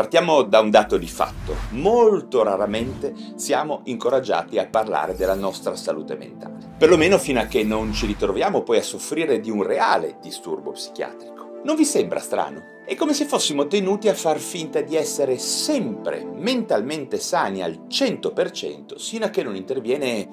Partiamo da un dato di fatto. Molto raramente siamo incoraggiati a parlare della nostra salute mentale. Perlomeno fino a che non ci ritroviamo poi a soffrire di un reale disturbo psichiatrico. Non vi sembra strano? È come se fossimo tenuti a far finta di essere sempre mentalmente sani al 100% sino a che non interviene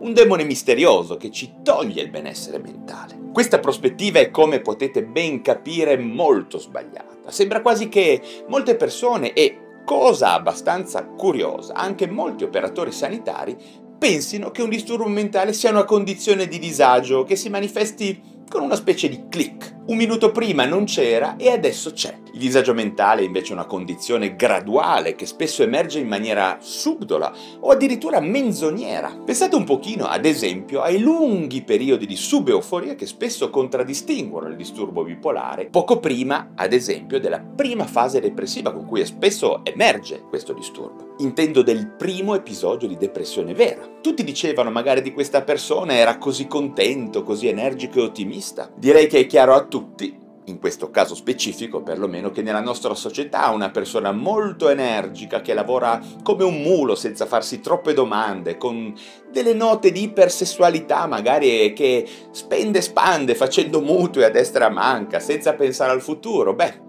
un demone misterioso che ci toglie il benessere mentale. Questa prospettiva è, come potete ben capire, molto sbagliata. Sembra quasi che molte persone e, cosa abbastanza curiosa, anche molti operatori sanitari pensino che un disturbo mentale sia una condizione di disagio che si manifesti con una specie di click. Un minuto prima non c'era e adesso c'è. Il disagio mentale è invece una condizione graduale che spesso emerge in maniera subdola o addirittura menzognera. Pensate un pochino, ad esempio, ai lunghi periodi di subeuforia che spesso contraddistinguono il disturbo bipolare, poco prima, ad esempio, della prima fase depressiva con cui spesso emerge questo disturbo. Intendo del primo episodio di depressione vera. Tutti dicevano magari di questa persona era così contento, così energico e ottimista. Direi che è chiaro a tutti in questo caso specifico perlomeno, che nella nostra società una persona molto energica che lavora come un mulo senza farsi troppe domande, con delle note di ipersessualità magari che spende e spande facendo mutui a destra manca senza pensare al futuro, beh,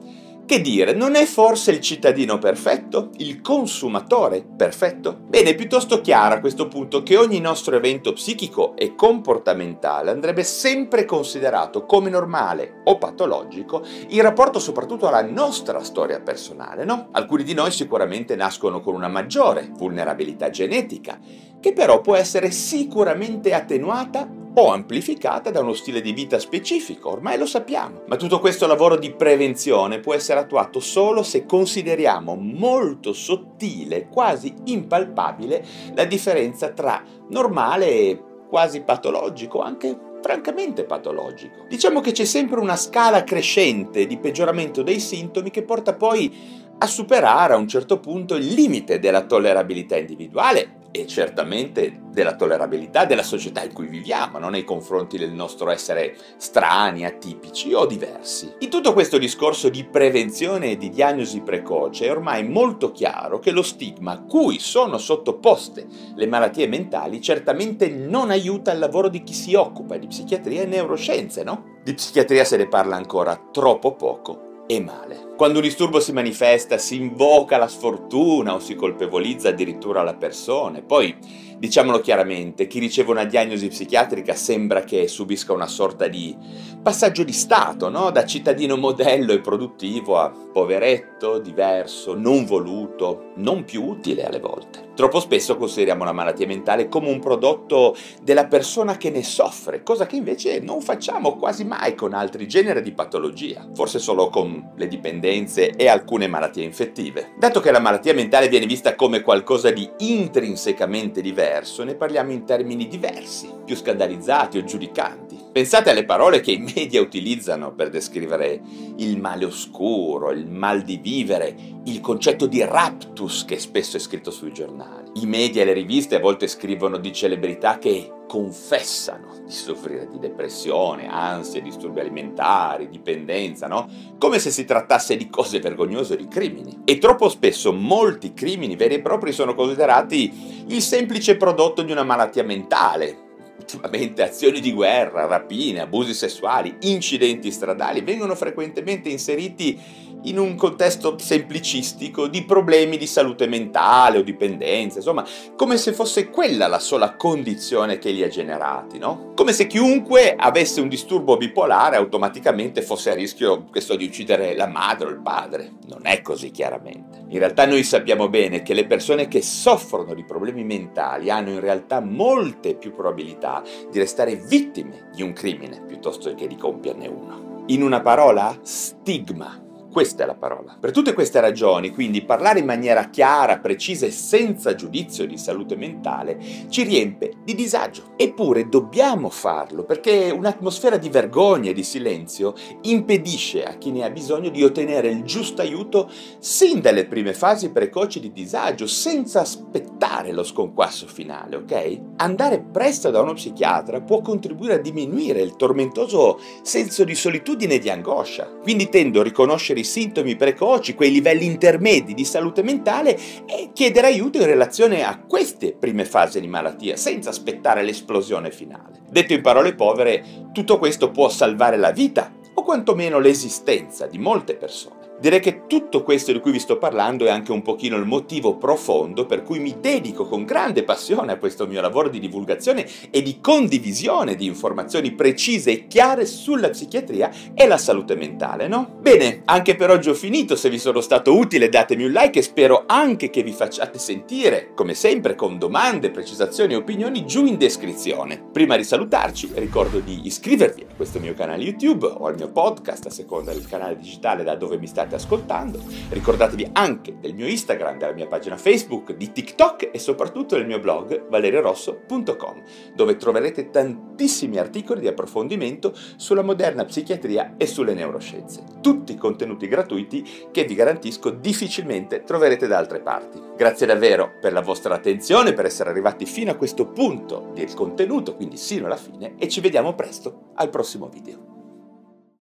che dire, non è forse il cittadino perfetto? Il consumatore perfetto? Bene, è piuttosto chiaro a questo punto che ogni nostro evento psichico e comportamentale andrebbe sempre considerato come normale o patologico in rapporto soprattutto alla nostra storia personale, no? Alcuni di noi sicuramente nascono con una maggiore vulnerabilità genetica, che però può essere sicuramente attenuata o amplificata da uno stile di vita specifico, ormai lo sappiamo. Ma tutto questo lavoro di prevenzione può essere attuato solo se consideriamo molto sottile, quasi impalpabile, la differenza tra normale e quasi patologico, anche francamente patologico. Diciamo che c'è sempre una scala crescente di peggioramento dei sintomi che porta poi a superare a un certo punto il limite della tollerabilità individuale e certamente della tollerabilità della società in cui viviamo, non nei confronti del nostro essere strani, atipici o diversi. In tutto questo discorso di prevenzione e di diagnosi precoce è ormai molto chiaro che lo stigma a cui sono sottoposte le malattie mentali certamente non aiuta il lavoro di chi si occupa di psichiatria e neuroscienze, no? Di psichiatria se ne parla ancora troppo poco e male. Quando un disturbo si manifesta si invoca la sfortuna o si colpevolizza addirittura la persona. Poi, diciamolo chiaramente, chi riceve una diagnosi psichiatrica sembra che subisca una sorta di passaggio di stato, no? Da cittadino modello e produttivo a poveretto, diverso, non voluto, non più utile alle volte. Troppo spesso consideriamo la malattia mentale come un prodotto della persona che ne soffre, cosa che invece non facciamo quasi mai con altri generi di patologia, forse solo con le dipendenze e alcune malattie infettive. Dato che la malattia mentale viene vista come qualcosa di intrinsecamente diverso, ne parliamo in termini diversi, più scandalizzati o giudicanti. Pensate alle parole che i media utilizzano per descrivere il male oscuro, il mal di vivere, il concetto di raptus che spesso è scritto sui giornali. I media e le riviste a volte scrivono di celebrità che confessano di soffrire di depressione, ansia, disturbi alimentari, dipendenza, no? Come se si trattasse di cose vergognose o di crimini. E troppo spesso molti crimini veri e propri sono considerati il semplice prodotto di una malattia mentale, ultimamente azioni di guerra, rapine, abusi sessuali, incidenti stradali vengono frequentemente inseriti in un contesto semplicistico di problemi di salute mentale o dipendenza, insomma, come se fosse quella la sola condizione che li ha generati, no? Come se chiunque avesse un disturbo bipolare automaticamente fosse a rischio questo di uccidere la madre o il padre. Non è così chiaramente. In realtà noi sappiamo bene che le persone che soffrono di problemi mentali hanno in realtà molte più probabilità di restare vittime di un crimine piuttosto che di compierne uno. In una parola, stigma. Questa è la parola. Per tutte queste ragioni, quindi, parlare in maniera chiara, precisa e senza giudizio di salute mentale ci riempie di disagio. Eppure dobbiamo farlo perché un'atmosfera di vergogna e di silenzio impedisce a chi ne ha bisogno di ottenere il giusto aiuto sin dalle prime fasi precoci di disagio, senza aspettare lo sconquasso finale, ok? Andare presto da uno psichiatra può contribuire a diminuire il tormentoso senso di solitudine e di angoscia. Quindi tendo a riconoscere i sintomi precoci, quei livelli intermedi di salute mentale e chiedere aiuto in relazione a queste prime fasi di malattia, senza aspettare l'esplosione finale. Detto in parole povere, tutto questo può salvare la vita o quantomeno l'esistenza di molte persone. Direi che tutto questo di cui vi sto parlando è anche un pochino il motivo profondo per cui mi dedico con grande passione a questo mio lavoro di divulgazione e di condivisione di informazioni precise e chiare sulla psichiatria e la salute mentale, no? Bene, anche per oggi ho finito, se vi sono stato utile datemi un like e spero anche che vi facciate sentire, come sempre, con domande, precisazioni e opinioni giù in descrizione. Prima di salutarci, ricordo di iscrivervi a questo mio canale YouTube o al mio podcast, a seconda del canale digitale da dove mi state state ascoltando. Ricordatevi anche del mio Instagram, della mia pagina Facebook, di TikTok e soprattutto del mio blog valeriorosso.com, dove troverete tantissimi articoli di approfondimento sulla moderna psichiatria e sulle neuroscienze. Tutti contenuti gratuiti che vi garantisco difficilmente troverete da altre parti. Grazie davvero per la vostra attenzione, per essere arrivati fino a questo punto del contenuto, quindi sino alla fine, e ci vediamo presto al prossimo video.